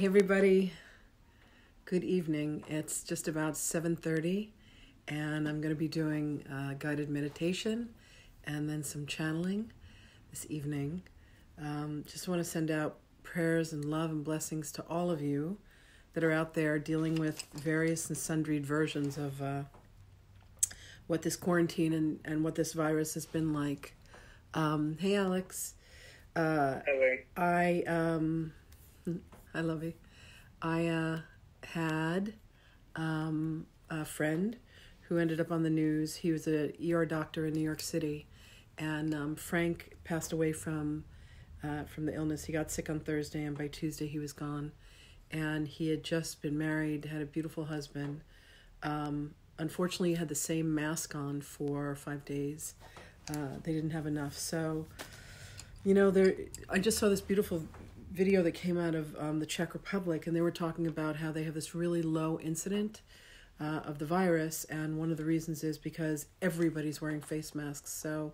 Hey everybody. Good evening. It's just about 7:30 and I'm going to be doing uh, guided meditation and then some channeling this evening. Um, just want to send out prayers and love and blessings to all of you that are out there dealing with various and sundry versions of uh, what this quarantine and, and what this virus has been like. Um, hey, Alex. Uh, I um, I love you. I uh, had um, a friend who ended up on the news. He was a ER doctor in New York City, and um, Frank passed away from uh, from the illness. He got sick on Thursday, and by Tuesday he was gone. And he had just been married, had a beautiful husband. Um, unfortunately, he had the same mask on for five days. Uh, they didn't have enough, so you know, there. I just saw this beautiful video that came out of um, the Czech Republic, and they were talking about how they have this really low incident uh, of the virus, and one of the reasons is because everybody's wearing face masks. So,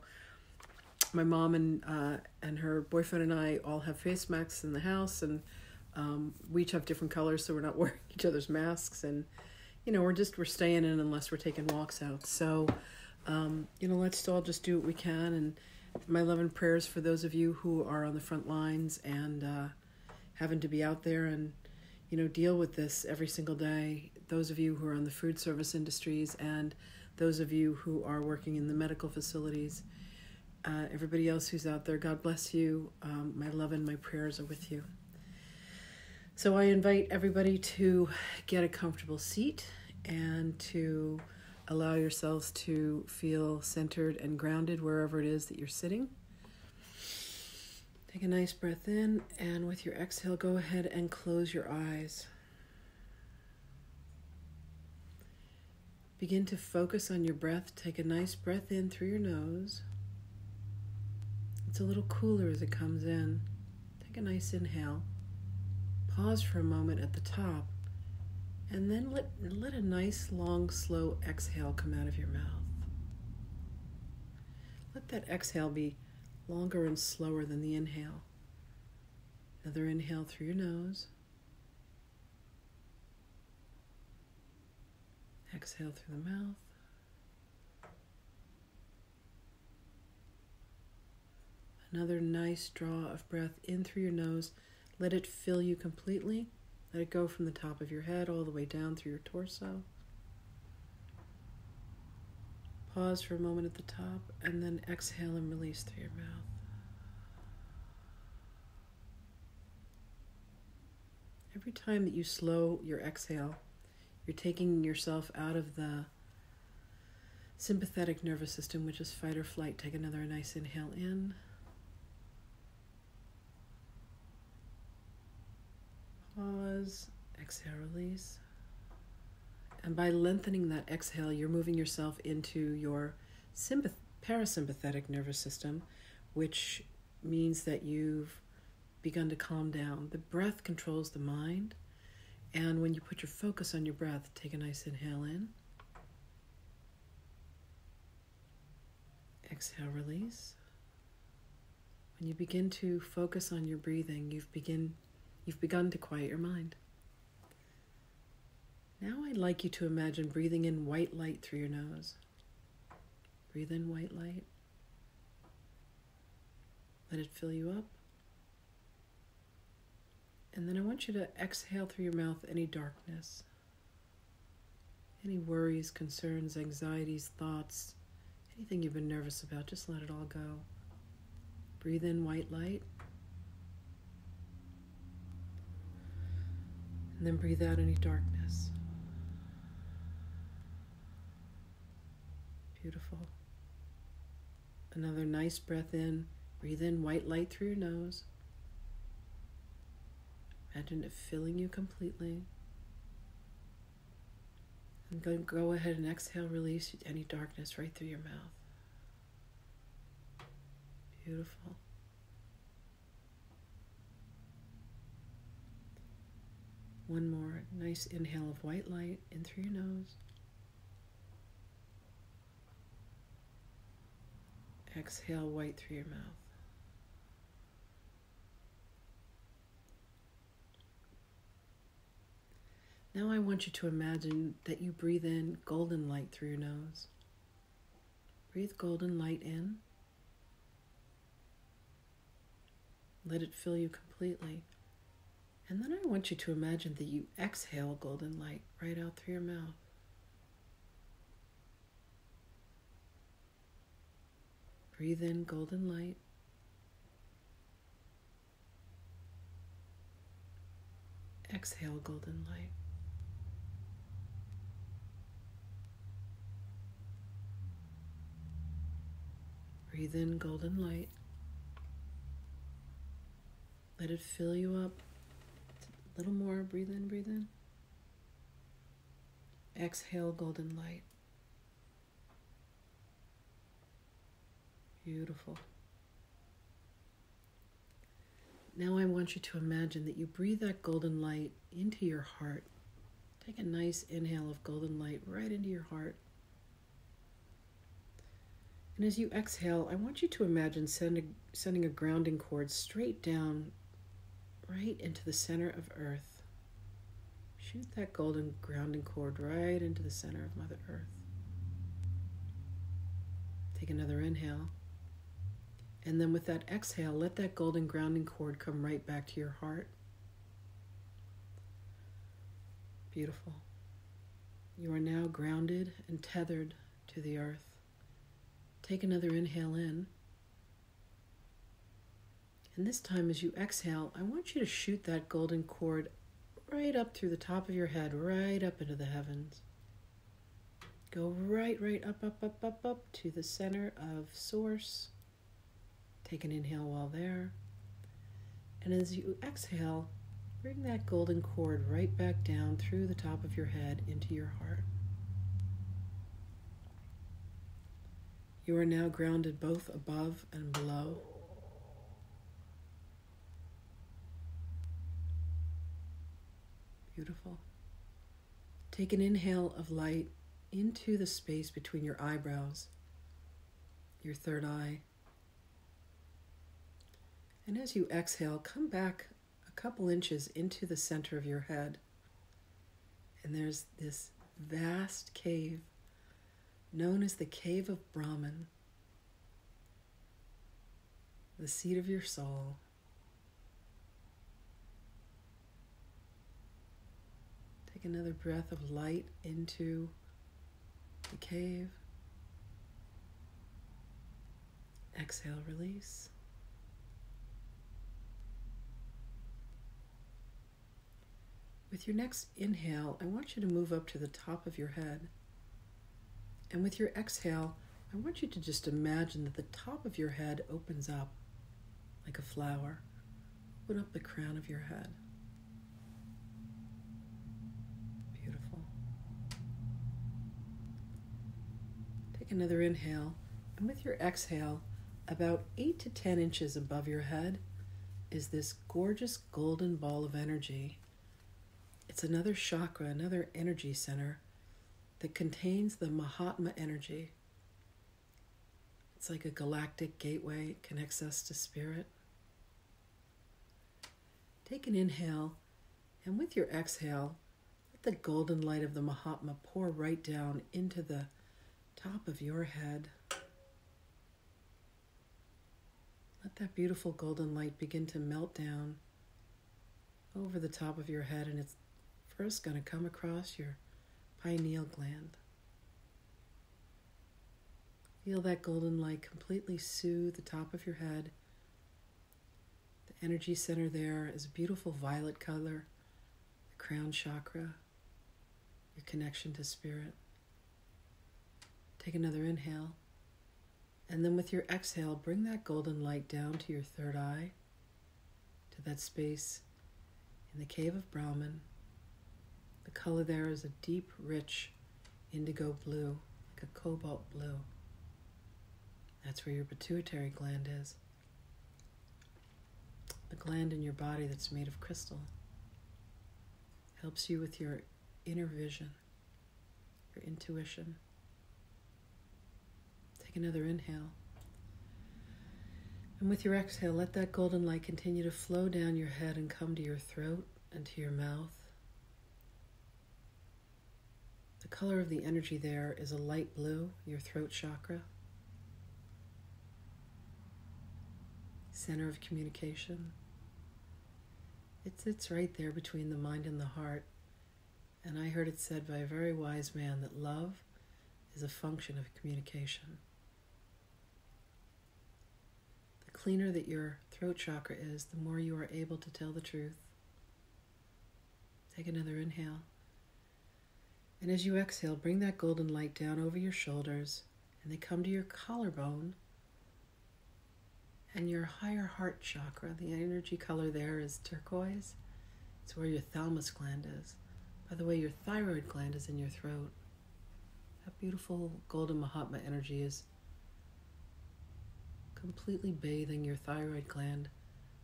my mom and uh, and her boyfriend and I all have face masks in the house, and um, we each have different colors, so we're not wearing each other's masks, and you know, we're just we're staying in unless we're taking walks out. So, um, you know, let's all just do what we can and my love and prayers for those of you who are on the front lines and uh, having to be out there and you know deal with this every single day. Those of you who are in the food service industries and those of you who are working in the medical facilities uh, everybody else who's out there god bless you. Um, my love and my prayers are with you. So i invite everybody to get a comfortable seat and to Allow yourselves to feel centered and grounded wherever it is that you're sitting. Take a nice breath in, and with your exhale, go ahead and close your eyes. Begin to focus on your breath. Take a nice breath in through your nose. It's a little cooler as it comes in. Take a nice inhale. Pause for a moment at the top and then let, let a nice, long, slow exhale come out of your mouth. Let that exhale be longer and slower than the inhale. Another inhale through your nose. Exhale through the mouth. Another nice draw of breath in through your nose. Let it fill you completely. Let it go from the top of your head all the way down through your torso. Pause for a moment at the top and then exhale and release through your mouth. Every time that you slow your exhale, you're taking yourself out of the sympathetic nervous system, which is fight or flight. Take another nice inhale in. Pause, exhale, release. And by lengthening that exhale, you're moving yourself into your sympath- parasympathetic nervous system, which means that you've begun to calm down. The breath controls the mind. And when you put your focus on your breath, take a nice inhale in. Exhale, release. When you begin to focus on your breathing, you've begin You've begun to quiet your mind. Now I'd like you to imagine breathing in white light through your nose. Breathe in white light. Let it fill you up. And then I want you to exhale through your mouth any darkness, any worries, concerns, anxieties, thoughts, anything you've been nervous about, just let it all go. Breathe in white light. And then breathe out any darkness. Beautiful. Another nice breath in. Breathe in white light through your nose. Imagine it filling you completely. And go, go ahead and exhale, release any darkness right through your mouth. Beautiful. One more nice inhale of white light in through your nose. Exhale white through your mouth. Now I want you to imagine that you breathe in golden light through your nose. Breathe golden light in. Let it fill you completely. And then I want you to imagine that you exhale golden light right out through your mouth. Breathe in golden light. Exhale golden light. Breathe in golden light. Let it fill you up. Little more. Breathe in, breathe in. Exhale golden light. Beautiful. Now I want you to imagine that you breathe that golden light into your heart. Take a nice inhale of golden light right into your heart. And as you exhale, I want you to imagine sending, sending a grounding cord straight down right into the center of Earth. Shoot that golden grounding cord right into the center of Mother Earth. Take another inhale. And then with that exhale, let that golden grounding cord come right back to your heart. Beautiful. You are now grounded and tethered to the earth. Take another inhale in. And this time, as you exhale, I want you to shoot that golden cord right up through the top of your head, right up into the heavens. Go right, right up, up, up, up, up to the center of Source. Take an inhale while there. And as you exhale, bring that golden cord right back down through the top of your head into your heart. You are now grounded both above and below. Beautiful. Take an inhale of light into the space between your eyebrows, your third eye. And as you exhale, come back a couple inches into the center of your head. And there's this vast cave known as the Cave of Brahman, the seat of your soul. Another breath of light into the cave. Exhale, release. With your next inhale, I want you to move up to the top of your head. And with your exhale, I want you to just imagine that the top of your head opens up like a flower. Open up the crown of your head. Beautiful. Take another inhale, and with your exhale, about 8 to 10 inches above your head is this gorgeous golden ball of energy. It's another chakra, another energy center that contains the Mahatma energy. It's like a galactic gateway, it connects us to spirit. Take an inhale, and with your exhale, let the golden light of the Mahatma pour right down into the top of your head. Let that beautiful golden light begin to melt down over the top of your head, and it's first going to come across your pineal gland. Feel that golden light completely soothe the top of your head. The energy center there is a beautiful violet color, the crown chakra, your connection to spirit. Take another inhale. And then with your exhale, bring that golden light down to your third eye, to that space in the cave of Brahman The color there is a deep, rich indigo blue, like a cobalt blue. That's where your pituitary gland is. The gland in your body that's made of crystal helps you with your inner vision, your intuition. Take another inhale. And with your exhale, let that golden light continue to flow down your head and come to your throat and to your mouth The color of the energy there is a light blue, your throat chakra, center of communication. It sits right there between the mind and the heart. And I heard it said by a very wise man that love is a function of communication. The cleaner that your throat chakra is, the more you are able to tell the truth. Take another inhale. And as you exhale, bring that golden light down over your shoulders and they come to your collarbone and your higher heart chakra. The energy color there is turquoise. It's where your thalamus gland is. By the way, your thyroid gland is in your throat. That beautiful golden Mahatma energy is completely bathing your thyroid gland,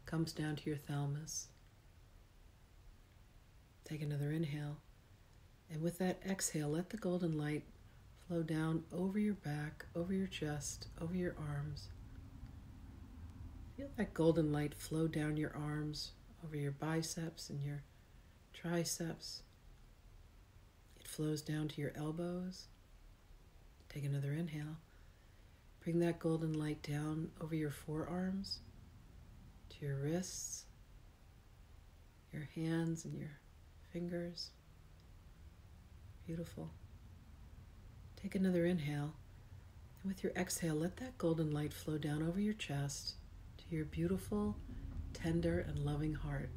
comes down to your thalamus. Take another inhale. And with that exhale, let the golden light flow down over your back, over your chest, over your arms. Feel that golden light flow down your arms, over your biceps and your triceps. It flows down to your elbows. Take another inhale. Bring that golden light down over your forearms, to your wrists, your hands, and your fingers. Beautiful. Take another inhale. And with your exhale, let that golden light flow down over your chest to your beautiful, tender, and loving heart.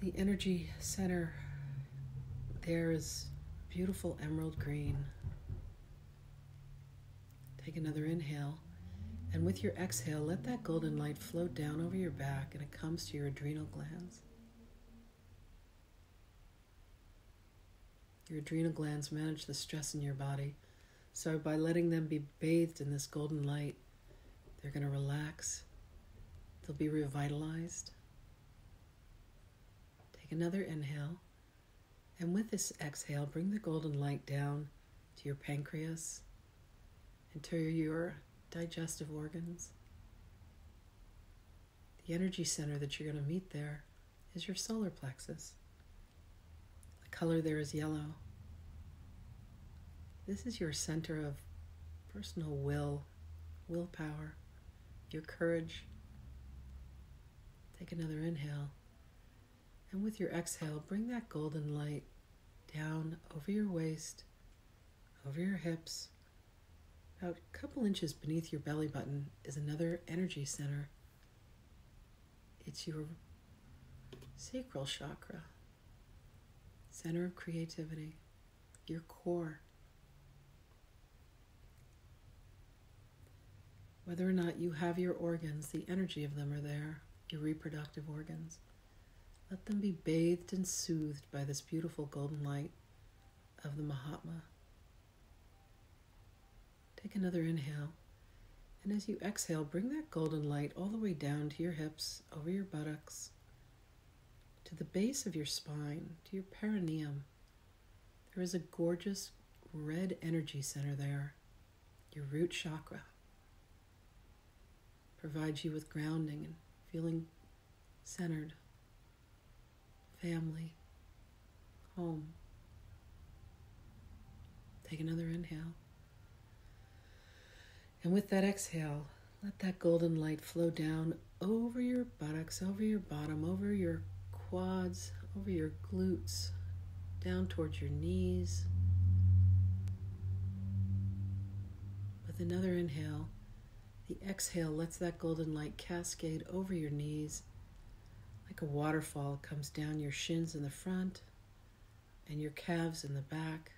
The energy center there is beautiful emerald green. Take another inhale. And with your exhale, let that golden light float down over your back and it comes to your adrenal glands. Your adrenal glands manage the stress in your body. So, by letting them be bathed in this golden light, they're going to relax, they'll be revitalized. Take another inhale. And with this exhale, bring the golden light down to your pancreas and to your digestive organs. The energy center that you're going to meet there is your solar plexus. The color there is yellow. This is your center of personal will, willpower, your courage. Take another inhale. And with your exhale, bring that golden light down over your waist, over your hips. About a couple inches beneath your belly button is another energy center. It's your sacral chakra, center of creativity, your core. Whether or not you have your organs, the energy of them are there, your reproductive organs. Let them be bathed and soothed by this beautiful golden light of the Mahatma. Take another inhale. And as you exhale, bring that golden light all the way down to your hips, over your buttocks, to the base of your spine, to your perineum. There is a gorgeous red energy center there, your root chakra. Provides you with grounding and feeling centered family, home. Take another inhale. And with that exhale, let that golden light flow down over your buttocks, over your bottom, over your quads, over your glutes, down towards your knees. With another inhale, the exhale lets that golden light cascade over your knees like a waterfall comes down your shins in the front and your calves in the back,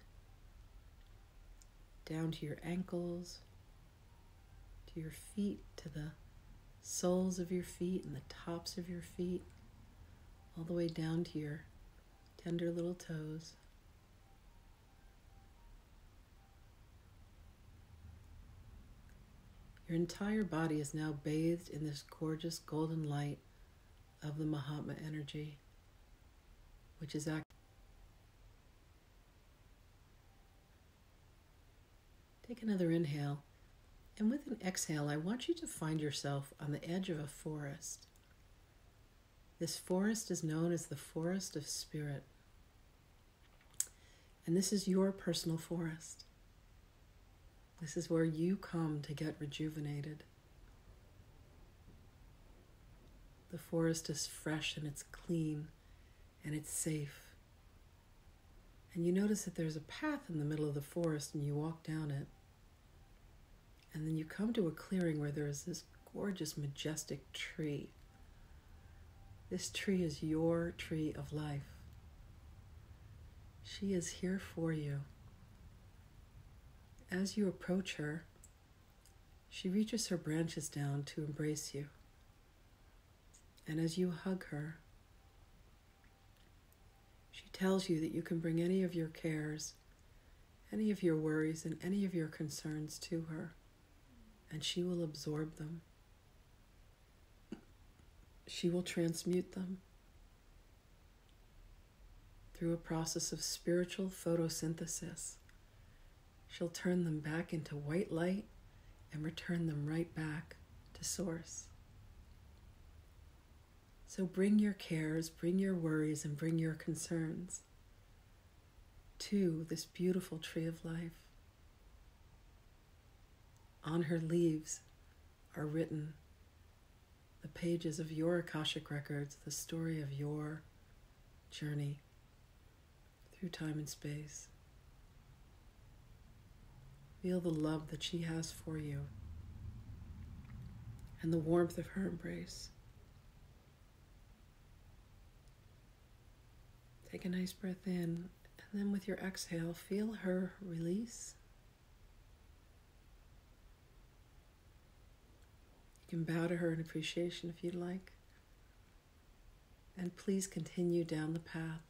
down to your ankles, to your feet, to the soles of your feet and the tops of your feet, all the way down to your tender little toes. Your entire body is now bathed in this gorgeous golden light of the Mahatma energy, which is act. Take another inhale, and with an exhale, I want you to find yourself on the edge of a forest. This forest is known as the forest of spirit. And this is your personal forest. This is where you come to get rejuvenated. The forest is fresh and it's clean and it's safe. And you notice that there's a path in the middle of the forest and you walk down it. And then you come to a clearing where there is this gorgeous, majestic tree. This tree is your tree of life. She is here for you. As you approach her, she reaches her branches down to embrace you. And as you hug her, she tells you that you can bring any of your cares, any of your worries, and any of your concerns to her, and she will absorb them. She will transmute them through a process of spiritual photosynthesis. She'll turn them back into white light and return them right back to Source. So bring your cares, bring your worries, and bring your concerns to this beautiful tree of life. On her leaves are written the pages of your Akashic records, the story of your journey through time and space. Feel the love that she has for you and the warmth of her embrace. Take a nice breath in, and then with your exhale, feel her release. Can bow to her in appreciation if you'd like. And please continue down the path.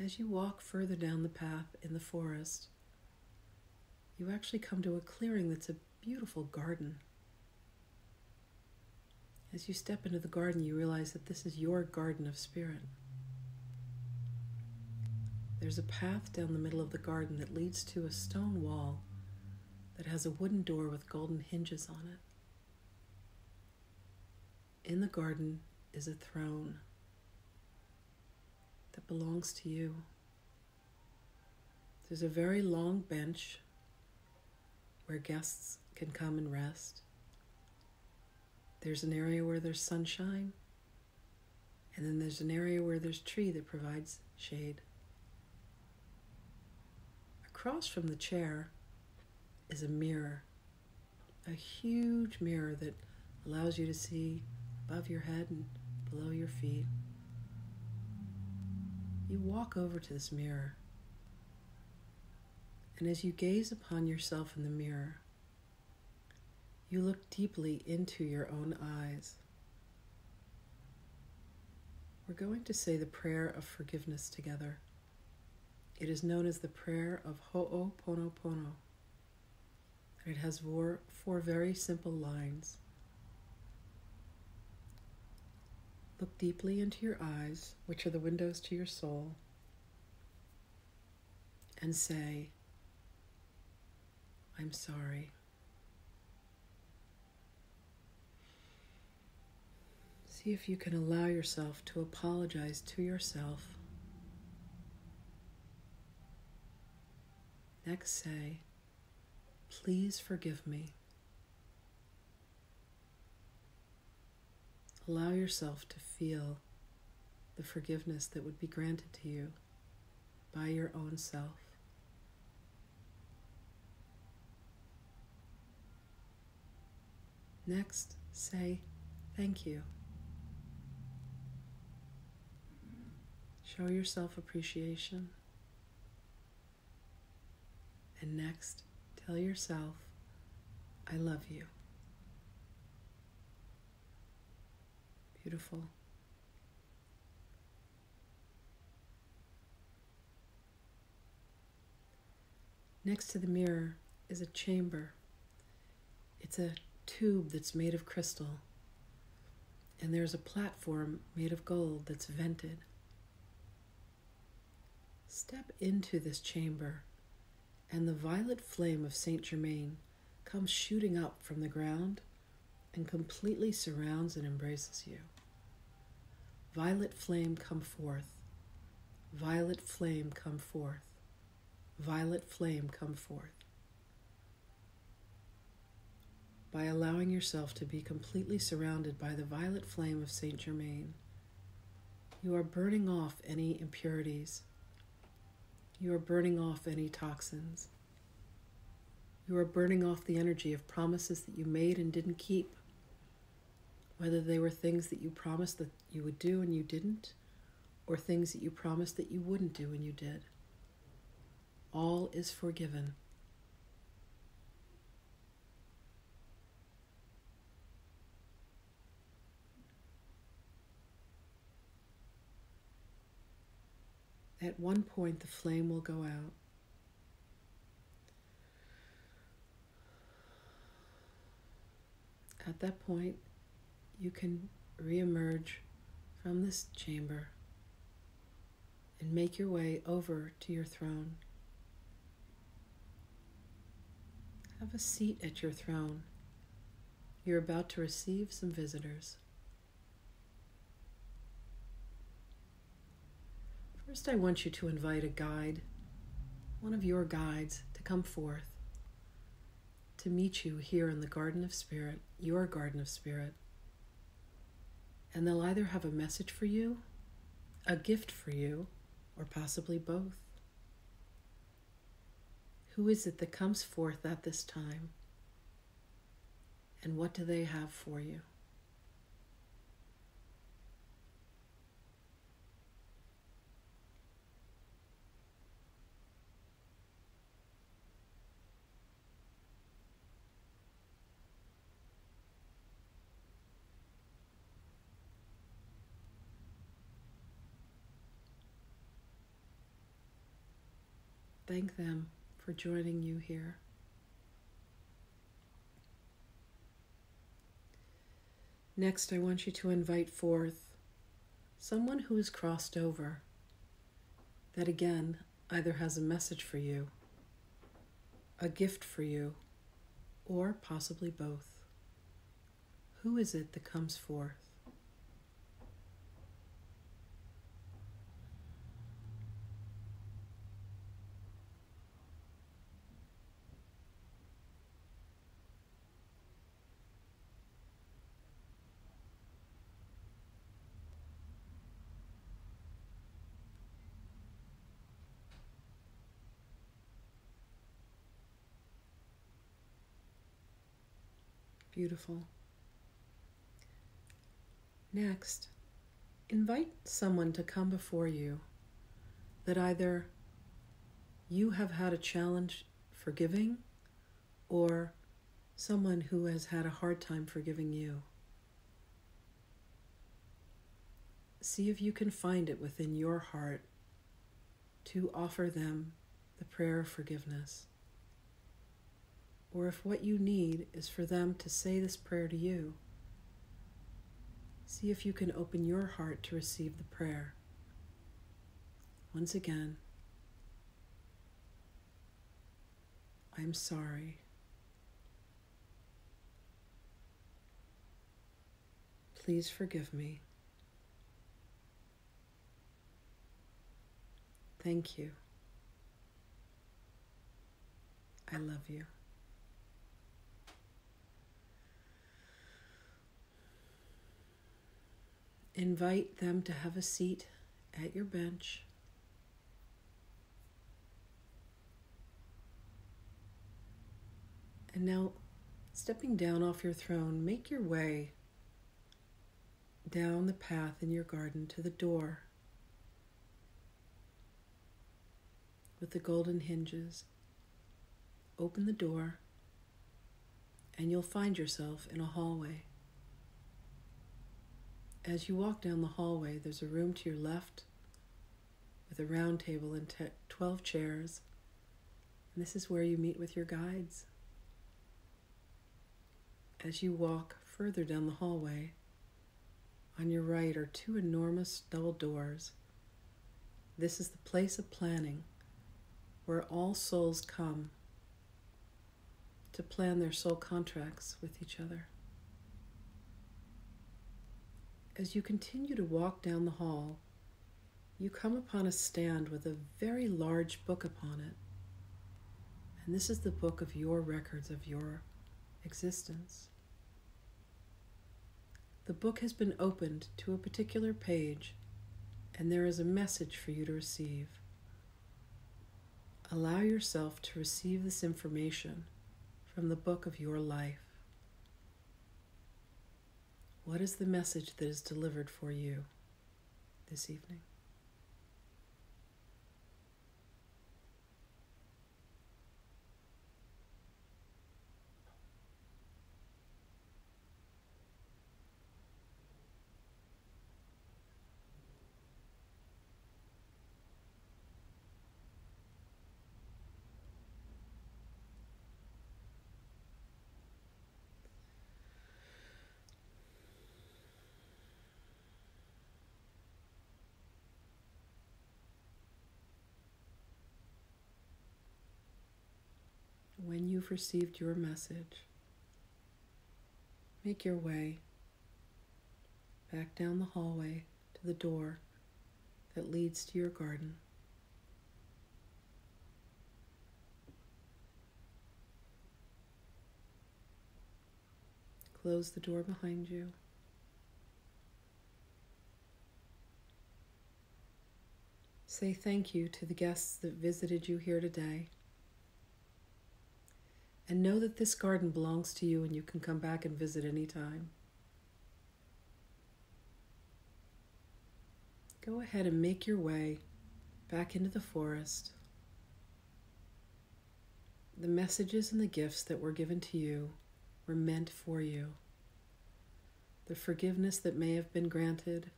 As you walk further down the path in the forest, you actually come to a clearing that's a beautiful garden. As you step into the garden, you realize that this is your garden of spirit. There's a path down the middle of the garden that leads to a stone wall that has a wooden door with golden hinges on it. In the garden is a throne that belongs to you. There's a very long bench where guests can come and rest. There's an area where there's sunshine, and then there's an area where there's tree that provides shade. Across from the chair is a mirror, a huge mirror that allows you to see above your head and below your feet. You walk over to this mirror, and as you gaze upon yourself in the mirror, you look deeply into your own eyes. We're going to say the prayer of forgiveness together. It is known as the prayer of Ho'oponopono. It has four, four very simple lines. Look deeply into your eyes, which are the windows to your soul, and say, I'm sorry. See if you can allow yourself to apologize to yourself. Next, say, Please forgive me. Allow yourself to feel the forgiveness that would be granted to you by your own self. Next, say thank you. Show yourself appreciation. And next, tell yourself, I love you. Beautiful. Next to the mirror is a chamber. It's a tube that's made of crystal, and there's a platform made of gold that's vented. Step into this chamber, and the violet flame of Saint Germain comes shooting up from the ground and completely surrounds and embraces you. Violet flame, come forth. Violet flame come forth. Violet flame come forth. By allowing yourself to be completely surrounded by the violet flame of Saint Germain, you are burning off any impurities. You are burning off any toxins. You are burning off the energy of promises that you made and didn't keep, whether they were things that you promised that you would do and you didn't, or things that you promised that you wouldn't do and you did. All is forgiven. At one point, the flame will go out. At that point, you can reemerge from this chamber and make your way over to your throne. Have a seat at your throne. You're about to receive some visitors. First, I want you to invite a guide, one of your guides, to come forth to meet you here in the Garden of Spirit, your Garden of Spirit. And they'll either have a message for you, a gift for you, or possibly both. Who is it that comes forth at this time? And what do they have for you? Thank them for joining you here. Next, I want you to invite forth someone who has crossed over, that again either has a message for you, a gift for you, or possibly both. Who is it that comes forth? Beautiful. Next, invite someone to come before you that either you have had a challenge forgiving or someone who has had a hard time forgiving you. See if you can find it within your heart to offer them the prayer of forgiveness or if what you need is for them to say this prayer to you, see if you can open your heart to receive the prayer. Once again, I'm sorry. Please forgive me. Thank you. I love you. Invite them to have a seat at your bench. And now, stepping down off your throne, make your way down the path in your garden to the door with the golden hinges. Open the door, and you'll find yourself in a hallway. As you walk down the hallway, there's a room to your left with a round table and 12 chairs. And this is where you meet with your guides. As you walk further down the hallway, on your right are two enormous double doors. This is the place of planning where all souls come to plan their soul contracts with each other. As you continue to walk down the hall, you come upon a stand with a very large book upon it. And this is the book of your records of your existence. The book has been opened to a particular page, and there is a message for you to receive. Allow yourself to receive this information from the book of your life. What is the message that is delivered for you this evening? When you've received your message, make your way back down the hallway to the door that leads to your garden. Close the door behind you. Say thank you to the guests that visited you here today. And know that this garden belongs to you and you can come back and visit anytime. Go ahead and make your way back into the forest. The messages and the gifts that were given to you were meant for you. The forgiveness that may have been granted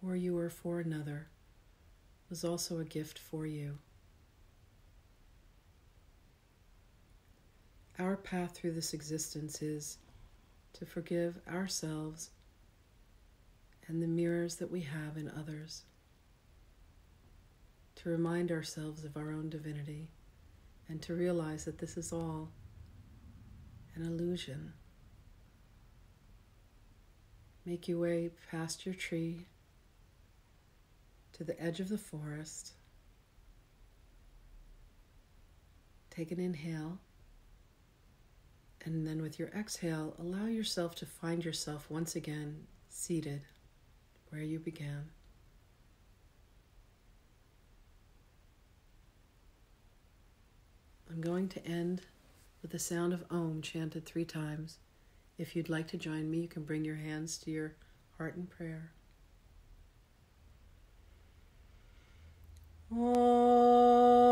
for you or for another was also a gift for you. Our path through this existence is to forgive ourselves and the mirrors that we have in others, to remind ourselves of our own divinity, and to realize that this is all an illusion. Make your way past your tree to the edge of the forest. Take an inhale. And then with your exhale, allow yourself to find yourself once again seated where you began. I'm going to end with the sound of Om chanted three times. If you'd like to join me, you can bring your hands to your heart in prayer. May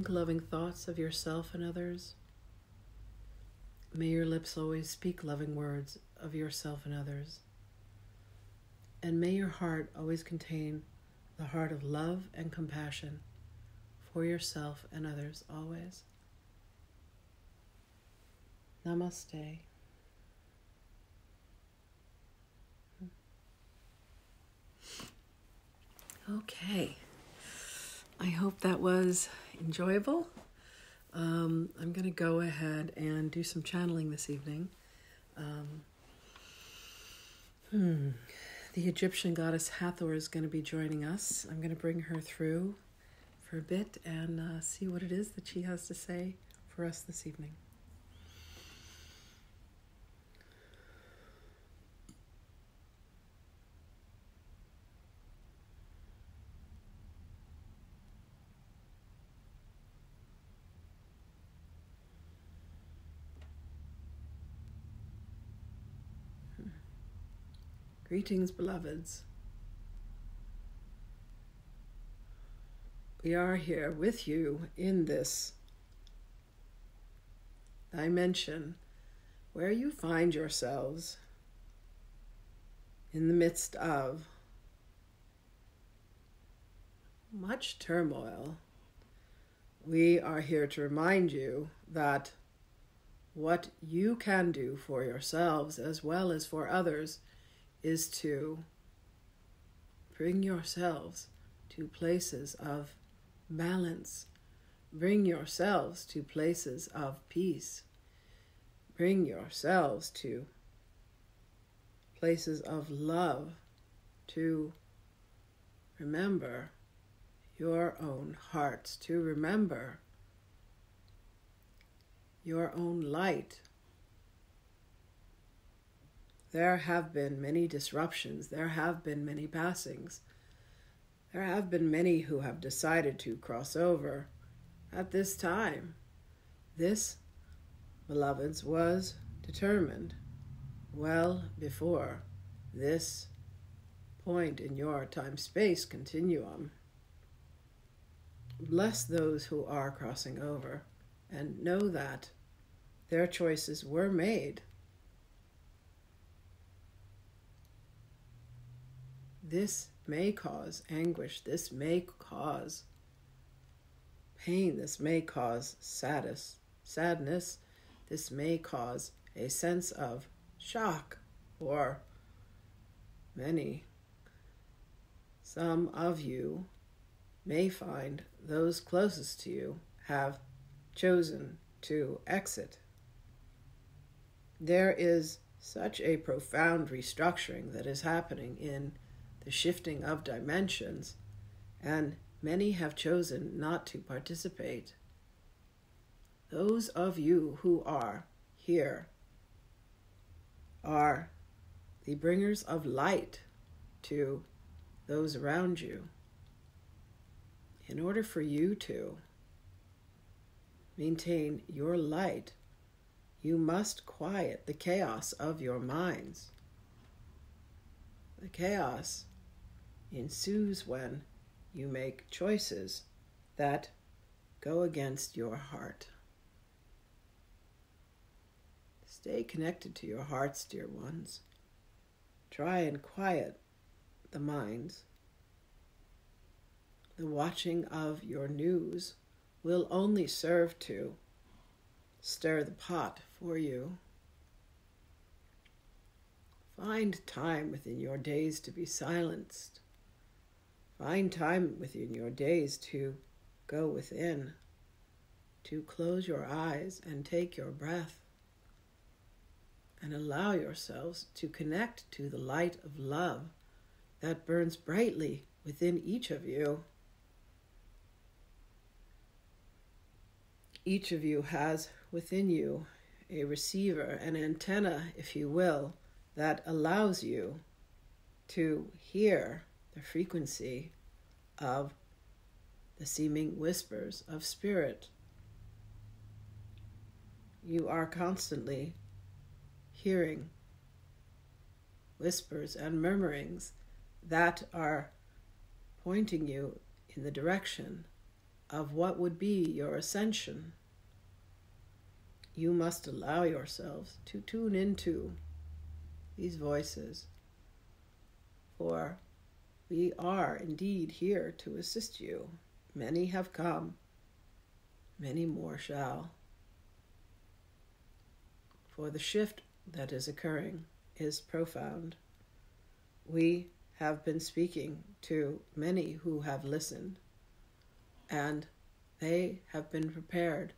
think loving thoughts of yourself and others. May your lips always speak loving words of yourself and others. And may your heart always contain the heart of love and compassion for yourself and others always. Namaste. Hmm. Okay. I hope that was enjoyable. Um, I'm going to go ahead and do some channeling this evening. Um, hmm. The Egyptian goddess Hathor is going to be joining us. I'm going to bring her through for a bit and uh, see what it is that she has to say for us this evening. Greetings, beloveds. we are here with you in this dimension where you find yourselves in the midst of much turmoil. We are here to remind you that what you can do for yourselves as well as for others is to bring yourselves to places of balance. Bring yourselves to places of peace. Bring yourselves to places of love to remember your own hearts, to remember your own light. There have been many disruptions, there have been many passings. There have been many who have decided to cross over at this time. This, beloveds, was determined well before this point in your time space continuum. Bless those who are crossing over and know that their choices were made. This may cause anguish, this may cause pain, this may cause sadness, sadness, this may cause a sense of shock or many. Some of you may find those closest to you have chosen to exit. There is such a profound restructuring that is happening in the shifting of dimensions, and many have chosen not to participate. Those of you who are here are the bringers of light to those around you. In order for you to maintain your light, you must quiet the chaos of your minds. The chaos ensues when you make choices that go against your heart. Stay connected to your hearts, dear ones. Try and quiet the minds. The watching of your news will only serve to stir the pot for you. Find time within your days to be silenced Find time within your days to go within, to close your eyes and take your breath, and allow yourselves to connect to the light of love that burns brightly within each of you. Each of you has within you a receiver, an antenna, if you will, that allows you to hear the frequency of the seeming whispers of spirit. You are constantly hearing whispers and murmurings that are pointing you in the direction of what would be your ascension. You must allow yourselves to tune into these voices for we are indeed here to assist you. Many have come, many more shall. For the shift that is occurring is profound. We have been speaking to many who have listened, and they have been prepared.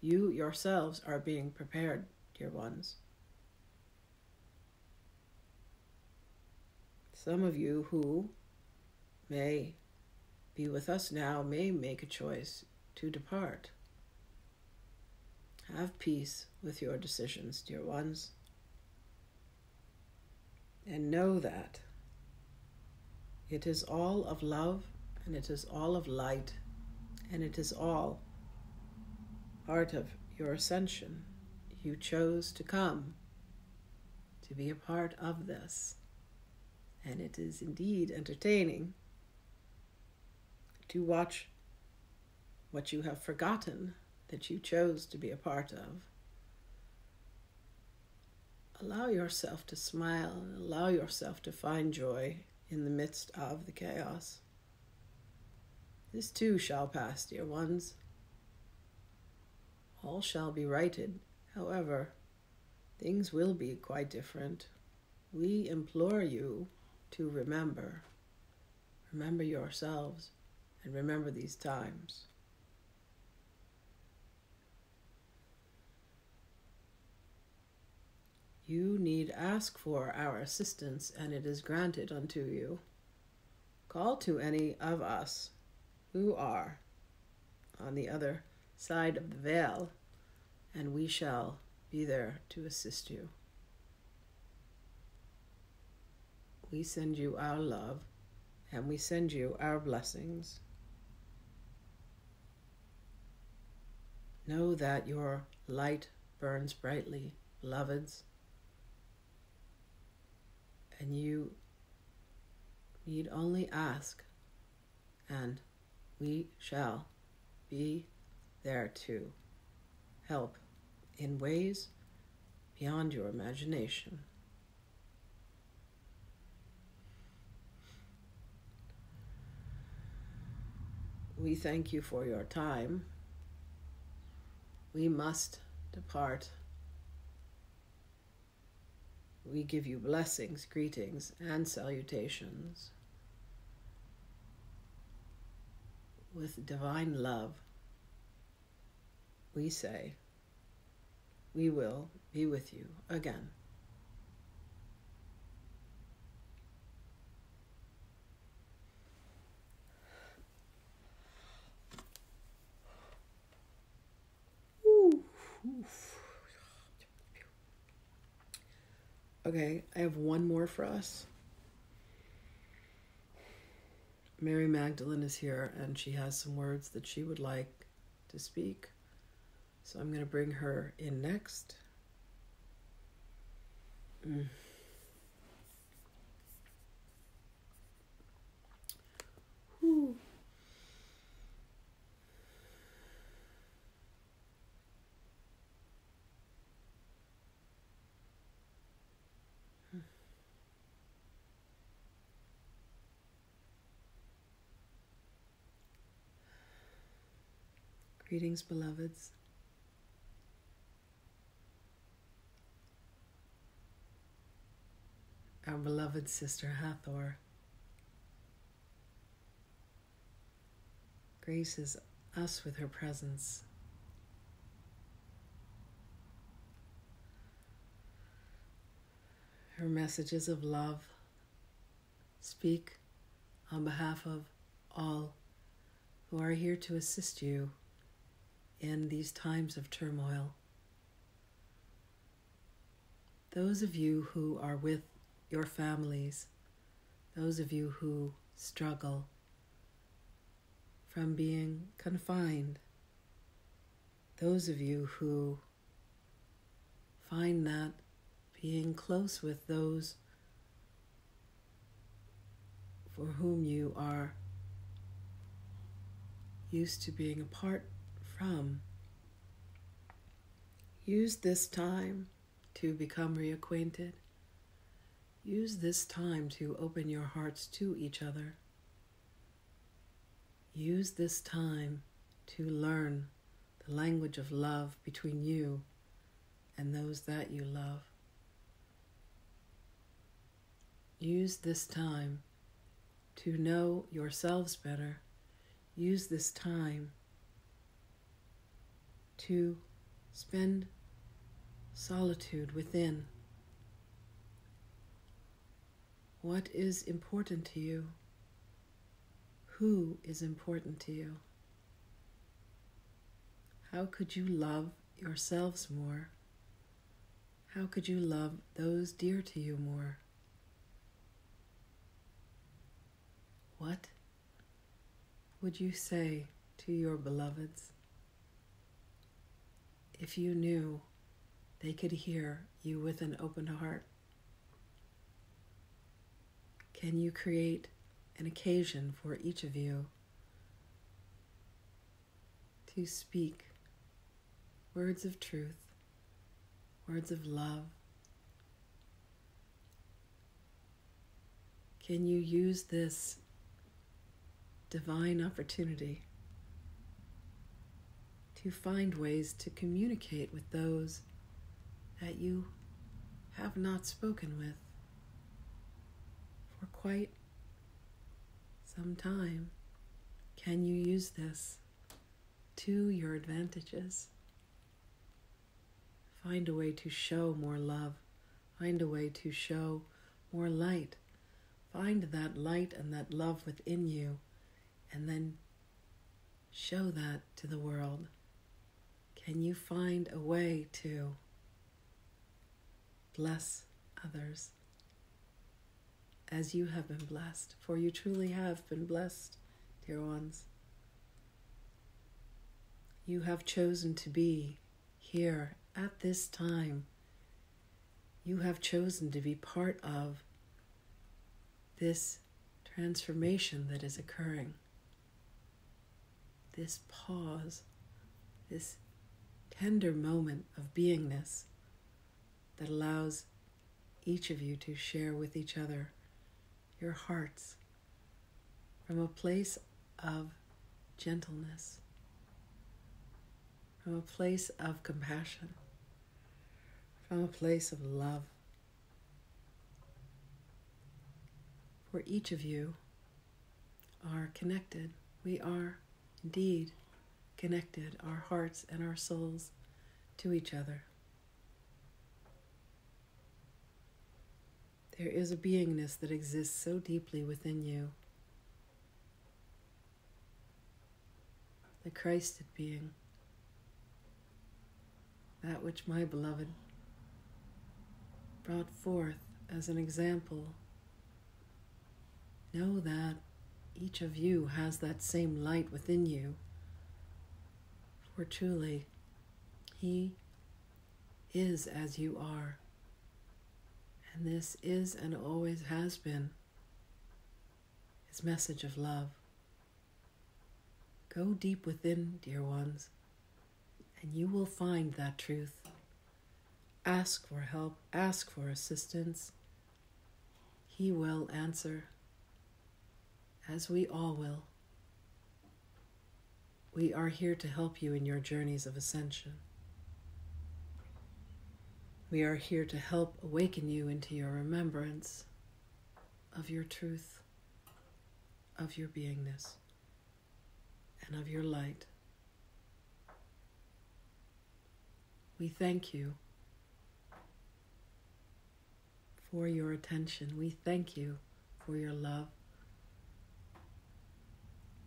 You yourselves are being prepared, dear ones. Some of you who may be with us now may make a choice to depart. Have peace with your decisions, dear ones. And know that it is all of love and it is all of light and it is all part of your ascension. You chose to come to be a part of this. And it is indeed entertaining to watch what you have forgotten that you chose to be a part of. Allow yourself to smile and allow yourself to find joy in the midst of the chaos. This too shall pass, dear ones. All shall be righted. However, things will be quite different. We implore you to remember. Remember yourselves and remember these times. You need ask for our assistance, and it is granted unto you. Call to any of us who are on the other side of the veil, and we shall be there to assist you. We send you our love, and we send you our blessings. Know that your light burns brightly, beloveds and you need only ask, and we shall be there to help in ways beyond your imagination. We thank you for your time. We must depart we give you blessings, greetings, and salutations. With divine love, we say, we will be with you again. Okay, I have one more for us. Mary Magdalene is here and she has some words that she would like to speak. So I'm going to bring her in next. Mm. Greetings, beloveds. Our beloved sister Hathor graces us with her presence. Her messages of love speak on behalf of all who are here to assist you in these times of turmoil. Those of you who are with your families, those of you who struggle from being confined, those of you who find that being close with those for whom you are used to being apart from. Use this time to become reacquainted. Use this time to open your hearts to each other. Use this time to learn the language of love between you and those that you love. Use this time to know yourselves better. Use this time to spend solitude within. What is important to you? Who is important to you? How could you love yourselves more? How could you love those dear to you more? What would you say to your beloveds? If you knew they could hear you with an open heart? Can you create an occasion for each of you to speak words of truth, words of love. Can you use this divine opportunity to find ways to communicate with those that you have not spoken with for quite some time? Can you use this to your advantages? Find a way to show more love. Find a way to show more light. Find that light and that love within you, and then show that to the world. Can you find a way to bless others as you have been blessed? For you truly have been blessed, dear ones. You have chosen to be here at this time. You have chosen to be part of this transformation that is occurring. This pause, this tender moment of beingness that allows each of you to share with each other your hearts from a place of gentleness, from a place of compassion, from a place of love. For each of you are connected. We are indeed connected, our hearts and our souls, to each other. There is a beingness that exists so deeply within you. The Christed being, that which my beloved brought forth as an example. Know that each of you has that same light within you. For truly, He is as you are. And this is and always has been His message of love. Go deep within, dear ones, and you will find that truth. Ask for help, ask for assistance. He will answer, as we all will. We are here to help you in your journeys of ascension. We are here to help awaken you into your remembrance of your truth, of your beingness, and of your light. We thank you for your attention. We thank you for your love.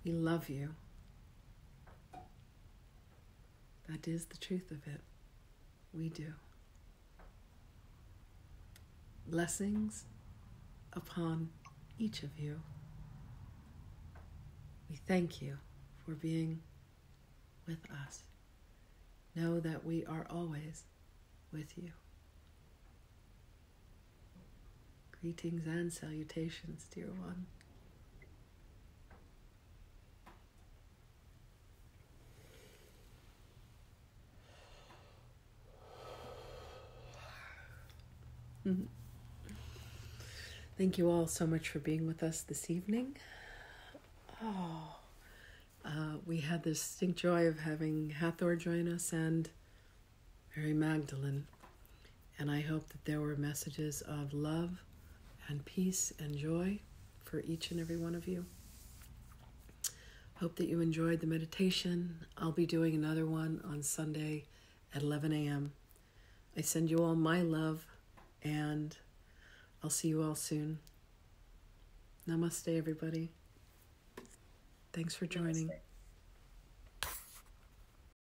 We love you. That is the truth of it. We do blessings upon each of you. We thank you for being with us. Know that we are always with you. Greetings and salutations, dear one. Mm-hmm. Thank you all so much for being with us this evening. Oh, uh, we had the distinct joy of having Hathor join us and Mary Magdalene. And I hope that there were messages of love and peace and joy for each and every one of you. Hope that you enjoyed the meditation. I'll be doing another one on Sunday at 11 a.m. I send you all my love and I'll see you all soon. Namaste, everybody. Thanks for joining. Namaste.